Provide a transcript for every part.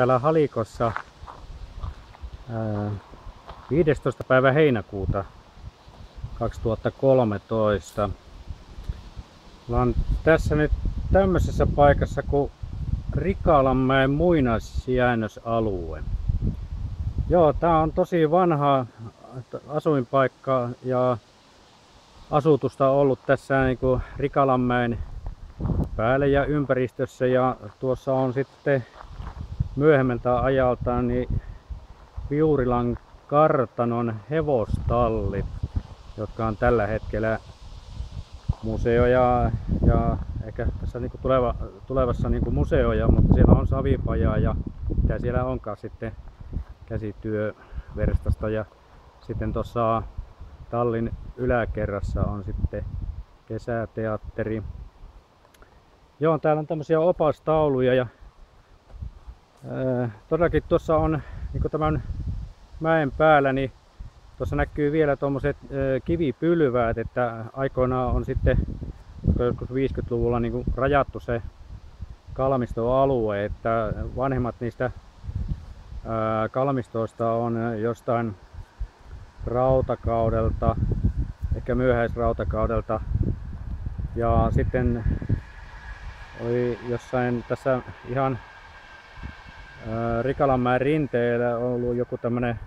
täällä Halikossa ää, 15. päivä heinäkuuta 2013. Ollaan tässä nyt tämmöisessä paikassa kuin Rikalanmäen muinaissijäännösalue. Joo, tää on tosi vanha asuinpaikka ja asutusta ollut tässä niin kuin Rikalanmäen päälle ja ympäristössä ja tuossa on sitten myöhemmältä ajalta niin Viurilan kartanon hevostallit, jotka on tällä hetkellä museo ja, ja ehkä tässä niin kuin tuleva, tulevassa niin kuin museoja, mutta siellä on savipajaa ja mitä siellä onkaan sitten käsityöverstasta ja sitten tuossa tallin yläkerrassa on sitten kesäteatteri. Joo, täällä on tämmöisiä opastauluja ja todellakin tuossa on niin tämän mäen päällä, niin tuossa näkyy vielä tuommoiset kivipylväät, että aikoinaan on sitten joskus 50-luvulla niin rajattu se kalmistoalue, että vanhemmat niistä kalmistoista on jostain rautakaudelta, ehkä myöhäisrautakaudelta. Ja sitten oli jossain tässä ihan Rikalanmäen rinteellä ollut joku tämmönen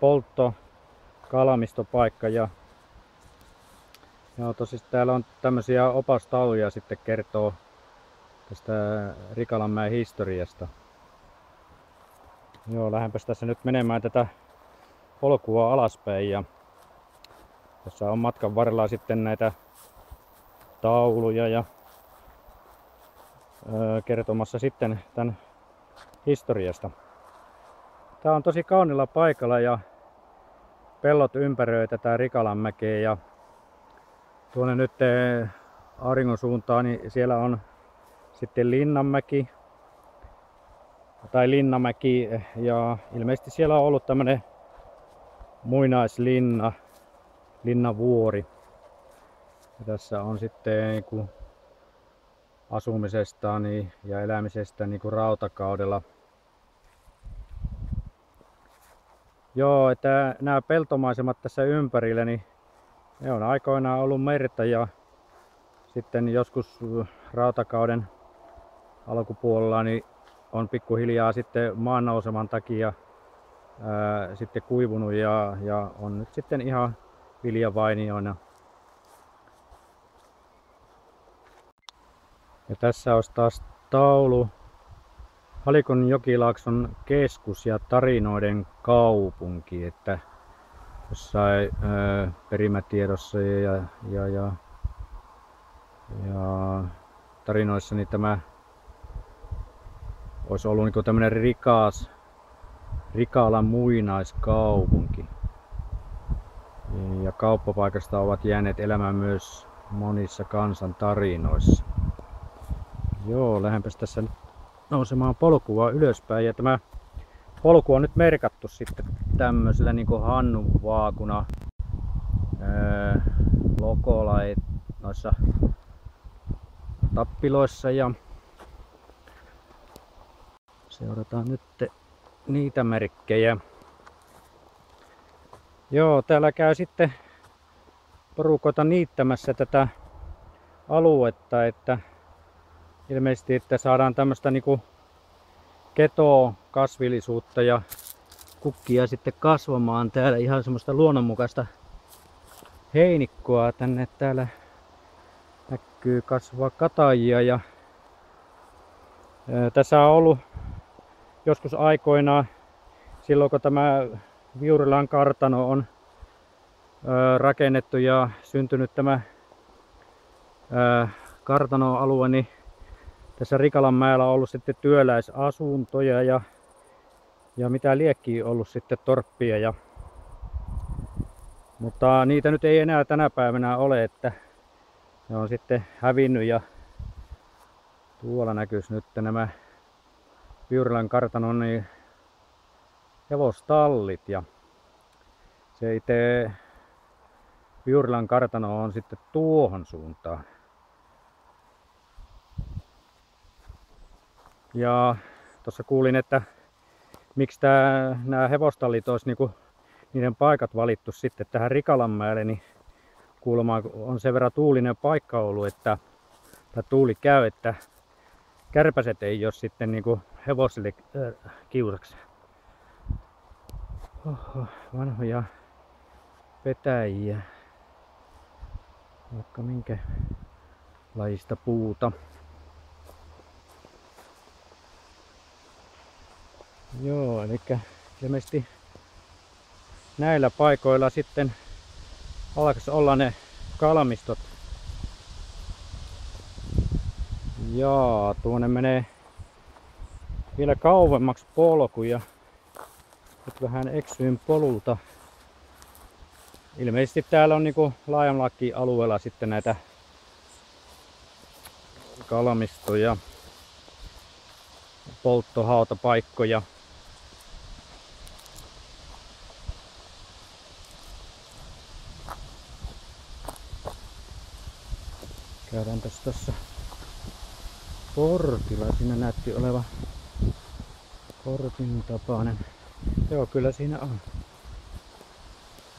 poltto kalamistopaikka ja Joo, tosi täällä on tämmöisiä opastauluja sitten kertoo tästä Rikalanmäen historiasta. Joo, lähdenpäs tässä nyt menemään tätä polkua alaspäin ja tässä on matkan varrella sitten näitä tauluja ja kertomassa sitten tämän historiasta. Tää on tosi kaunilla paikalla ja pellot ympäröi tätä Rikalanmäkeä ja tuonne nyt auringon suuntaan, niin siellä on sitten Linnanmäki tai Linnamäki ja ilmeisesti siellä on ollut tämmönen muinaislinna, linnavuori. Ja tässä on sitten niin asumisesta niin, ja elämisestä niin kuin rautakaudella. Joo, että nämä peltomaisemat tässä ympärillä, niin ne on aikoinaan ollut merta ja sitten joskus rautakauden alkupuolella niin on pikkuhiljaa sitten maan nouseman takia ää, sitten kuivunut ja, ja on nyt sitten ihan viljavainioina. Ja tässä on taas taulu Halikon jokilaakson keskus ja tarinoiden kaupunki, että jossain ää, perimätiedossa ja, ja, ja, ja tarinoissa niin tämä olisi ollut niin tämmöinen rikas Rikalan muinaiskaupunki. Ja kauppapaikasta ovat jääneet elämään myös monissa kansan tarinoissa. Joo, lähempäs tässä nousemaan polkua ylöspäin. Ja tämä polku on nyt merkattu sitten tämmöisellä niin kuin Hannun vaakuna öö, lokolla noissa tappiloissa ja seurataan nyt niitä merkkejä. Joo, täällä käy sitten porukoita niittämässä tätä aluetta, että ilmeisesti että saadaan tämmöistä niinku ketoa, kasvillisuutta ja kukkia sitten kasvamaan täällä. Ihan semmoista luonnonmukaista heinikkoa tänne täällä näkyy kasvaa katajia ja tässä on ollut joskus aikoinaan, silloin kun tämä Viurilan kartano on rakennettu ja syntynyt tämä kartanoalue, niin tässä Rikalanmäellä on ollut sitten työläisasuntoja ja, ja mitä liekkiä ollut sitten torppia. Ja, mutta niitä nyt ei enää tänä päivänä ole, että ne on sitten hävinnyt ja tuolla näkyisi nyt nämä Viurilan kartanon niin hevostallit ja se itse Viurilan kartano on sitten tuohon suuntaan. Ja tuossa kuulin, että miksi nämä hevostallit olisi niinku, niiden paikat valittu sitten tähän Rikalanmäelle, niin kuulemma on sen verran tuulinen paikka ollut, että tai tuuli käy, että kärpäset ei ole sitten niinku hevosille äh, kiusaksi. Oho, vanhoja petäjiä. Vaikka minkä lajista puuta. Joo, eli ilmeisesti näillä paikoilla sitten alkaisi olla ne kalmistot. Jaa, tuonne menee vielä kauemmaksi polku ja nyt vähän eksyin polulta. Ilmeisesti täällä on niinku laajemmallakin alueella sitten näitä kalmistoja, polttohautapaikkoja. Käydään tässä tässä portilla. Siinä näytti oleva portin tapainen. Joo, kyllä siinä on.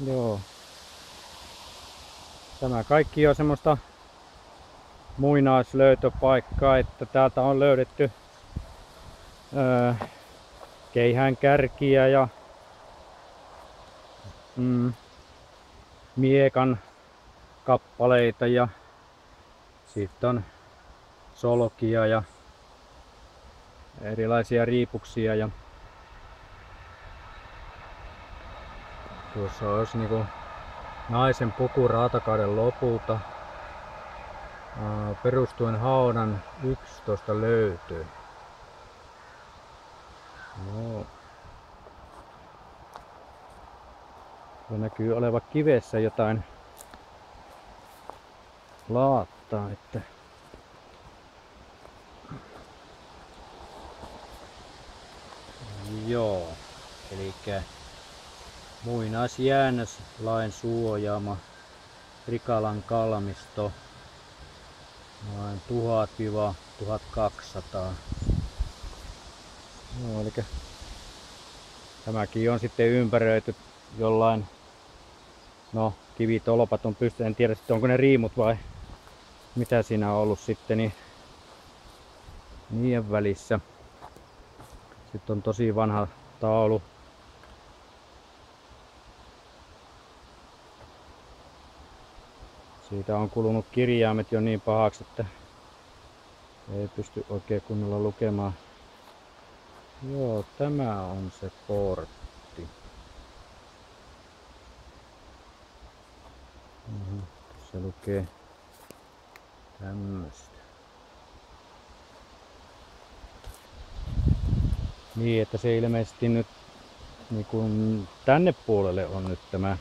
Joo. Tämä kaikki on semmoista muinaislöytöpaikkaa, että täältä on löydetty öö, keihään kärkiä ja mm, miekan kappaleita ja sitten on solkia ja erilaisia riipuksia ja tuossa olisi niinku naisen puku raatakauden lopulta perustuen haudan 11 löytyy. Joo. Tuo näkyy oleva kivessä jotain laattaa, että Joo, eli muinaisjäännöslain suojaama Rikalan kalmisto noin 1000-1200. No, eli tämäkin on sitten ympäröity jollain, no kivitolpat on pysty, en tiedä sitten onko ne riimut vai mitä siinä on ollut sitten, niin niiden välissä. Sitten on tosi vanha taulu. Siitä on kulunut kirjaimet jo niin pahaksi, että ei pysty oikein kunnolla lukemaan. Joo, tämä on se portti. Mhm, se lukee tämmöistä. Niin, että se ilmeisesti nyt niin kun tänne puolelle on nyt tämä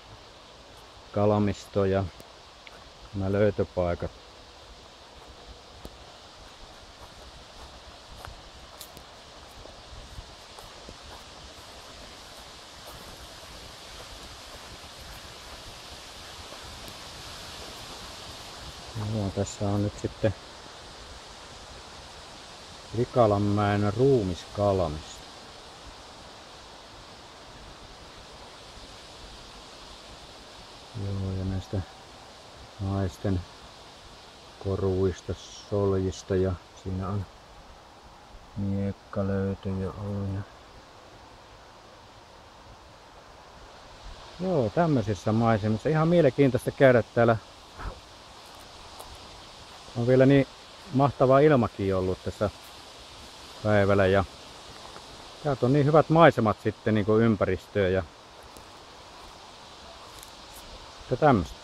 kalamisto ja nämä löytöpaikat. Joo, tässä on nyt sitten Likalanmäen ruumiskalamisto. Joo, ja näistä naisten koruista, soljista ja siinä on miekkalöytöjä ollut. Ja... Joo, tämmöisissä maisemissa. Ihan mielenkiintoista käydä täällä. On vielä niin mahtava ilmakin ollut tässä päivällä ja täältä on niin hyvät maisemat sitten niin kuin ympäristöä ja, tämmöistä.